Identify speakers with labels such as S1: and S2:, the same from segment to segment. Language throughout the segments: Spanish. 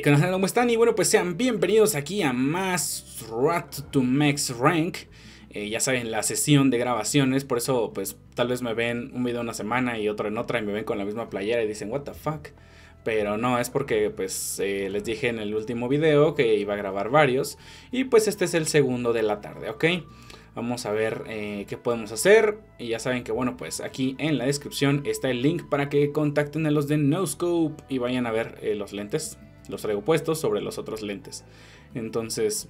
S1: Hey, ¿cómo están? Y bueno, pues sean bienvenidos aquí a más Rat to Max Rank. Eh, ya saben, la sesión de grabaciones, por eso pues tal vez me ven un video una semana y otro en otra y me ven con la misma playera y dicen, what the fuck. Pero no, es porque pues eh, les dije en el último video que iba a grabar varios y pues este es el segundo de la tarde, ¿ok? Vamos a ver eh, qué podemos hacer. Y ya saben que, bueno, pues aquí en la descripción está el link para que contacten a los de NoScope y vayan a ver los lentes. Los traigo puestos sobre los otros lentes. Entonces,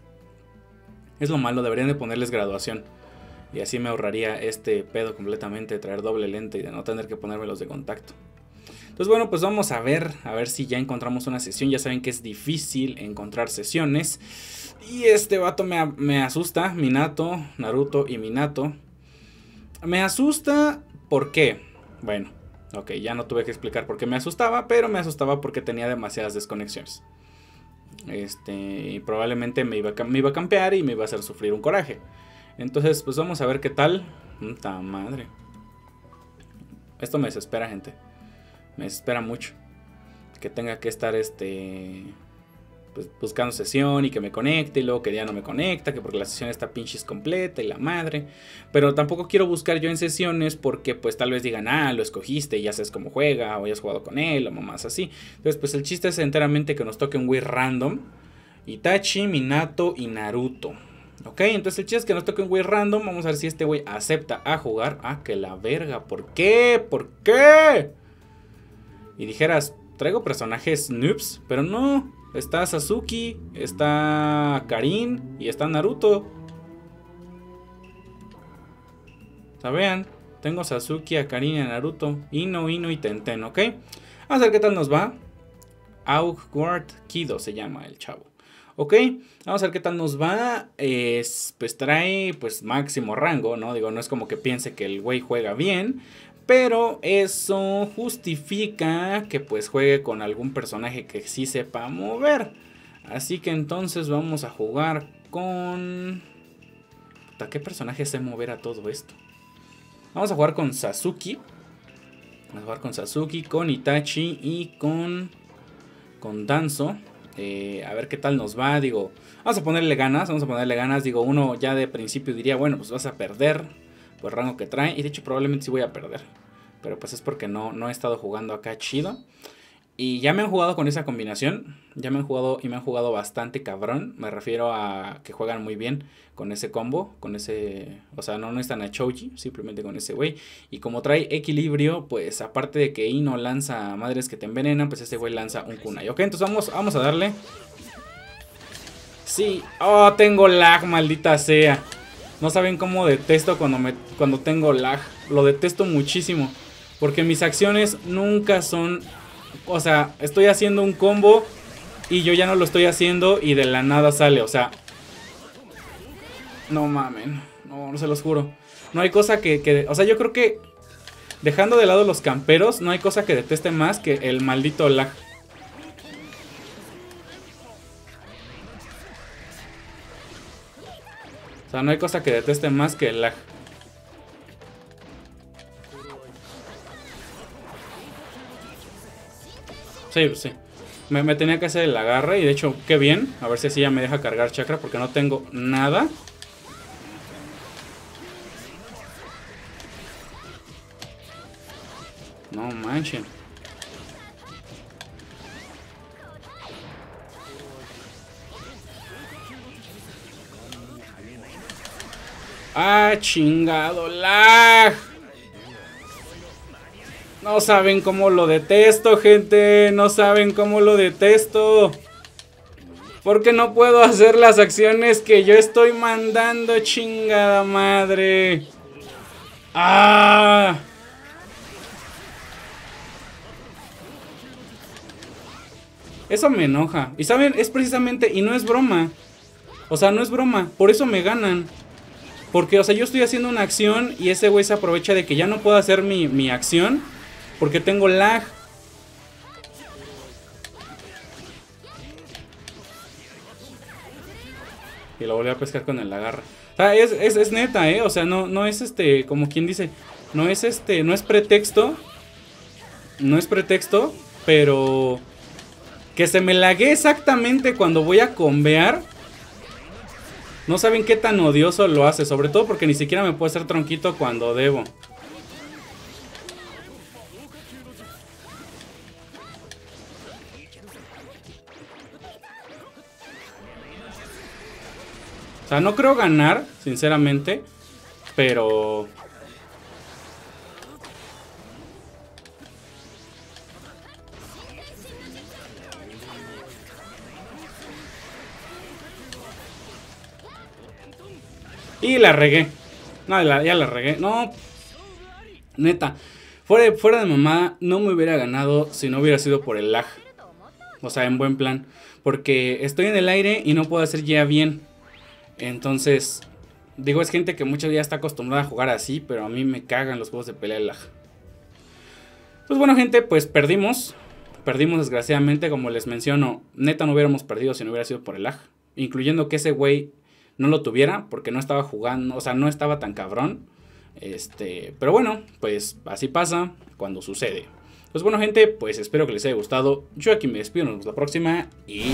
S1: es lo malo, deberían de ponerles graduación. Y así me ahorraría este pedo completamente de traer doble lente y de no tener que ponerme los de contacto. Entonces bueno, pues vamos a ver, a ver si ya encontramos una sesión. Ya saben que es difícil encontrar sesiones. Y este vato me, me asusta, Minato, Naruto y Minato. Me asusta, ¿por qué? Bueno, ok, ya no tuve que explicar por qué me asustaba, pero me asustaba porque tenía demasiadas desconexiones. Este, y probablemente me iba, a, me iba a campear y me iba a hacer sufrir un coraje. Entonces, pues vamos a ver qué tal. Puta madre. Esto me desespera, gente. Me desespera mucho. Que tenga que estar este pues, buscando sesión y que me conecte y luego que ya no me conecta, que porque la sesión está pinches completa y la madre. Pero tampoco quiero buscar yo en sesiones porque pues tal vez digan, ah, lo escogiste y ya sabes cómo juega o ya has jugado con él o mamás así. Entonces pues el chiste es enteramente que nos toque un Wii random. Itachi, Minato y Naruto. Ok, entonces el chiste es que nos toque un Wii random. Vamos a ver si este güey acepta a jugar. Ah, que la verga. ¿Por qué? ¿Por qué? Y dijeras, traigo personajes noobs, pero no. Está Sasuke, está Karin y está Naruto. Vean, tengo Sasuke, a Karin y a Naruto. Ino, Ino y Tenten, ¿ok? Vamos a ver qué tal nos va. Augward Kido se llama el chavo. Ok, vamos a ver qué tal nos va. Es, pues trae pues máximo rango, ¿no? Digo, no es como que piense que el güey juega bien. Pero eso justifica que pues juegue con algún personaje que sí sepa mover. Así que entonces vamos a jugar con... ¿Qué personaje sé mover a todo esto? Vamos a jugar con Sasuke. Vamos a jugar con Sasuke, con Itachi y con... Con Danzo. Eh, a ver qué tal nos va. Digo, vamos a ponerle ganas. Vamos a ponerle ganas. Digo, uno ya de principio diría, bueno, pues vas a perder por rango que trae. Y de hecho probablemente sí voy a perder. Pero pues es porque no, no he estado jugando acá chido. Y ya me han jugado con esa combinación. Ya me han jugado y me han jugado bastante cabrón. Me refiero a que juegan muy bien con ese combo. Con ese. O sea, no, no están a Choji. Simplemente con ese güey. Y como trae equilibrio, pues aparte de que Ino lanza madres que te envenenan, pues este güey lanza un kunai. Ok, entonces vamos, vamos a darle. Sí. Oh, tengo lag, maldita sea. No saben cómo detesto cuando, me, cuando tengo lag. Lo detesto muchísimo. Porque mis acciones nunca son... O sea, estoy haciendo un combo y yo ya no lo estoy haciendo y de la nada sale. O sea... No mamen. No, no se los juro. No hay cosa que, que... O sea, yo creo que... Dejando de lado los camperos, no hay cosa que deteste más que el maldito lag. O sea, no hay cosa que deteste más que el lag. Sí, pues sí. Me, tenía que hacer el agarre y de hecho, qué bien. A ver si así ya me deja cargar chakra porque no tengo nada. No manchen. Ah, chingado lag. No saben cómo lo detesto, gente. No saben cómo lo detesto. Porque no puedo hacer las acciones que yo estoy mandando, chingada madre. ¡Ah! Eso me enoja. Y saben, es precisamente, y no es broma. O sea, no es broma. Por eso me ganan. Porque, o sea, yo estoy haciendo una acción y ese güey se aprovecha de que ya no puedo hacer mi, mi acción. Porque tengo lag. Y lo volví a pescar con el agarra. O sea, es, es, neta, ¿eh? O sea, no, no es este, como quien dice, no es este, no es pretexto. No es pretexto, pero Que se me lague exactamente cuando voy a convear. No saben qué tan odioso lo hace, sobre todo porque ni siquiera me puede hacer tronquito cuando debo. O sea, no creo ganar, sinceramente, pero... Y la regué. No, ya la regué. No. Neta. Fuera, fuera de mamá, no me hubiera ganado si no hubiera sido por el lag. O sea, en buen plan. Porque estoy en el aire y no puedo hacer ya bien. Entonces, digo, es gente que muchos ya está acostumbrada a jugar así, pero a mí me cagan los juegos de pelea de lag. Pues bueno, gente, pues perdimos. Perdimos desgraciadamente, como les menciono. Neta no hubiéramos perdido si no hubiera sido por el lag. Incluyendo que ese güey no lo tuviera porque no estaba jugando, o sea, no estaba tan cabrón. Este, pero bueno, pues así pasa cuando sucede. Pues bueno, gente, pues espero que les haya gustado. Yo aquí me despido, nos vemos la próxima y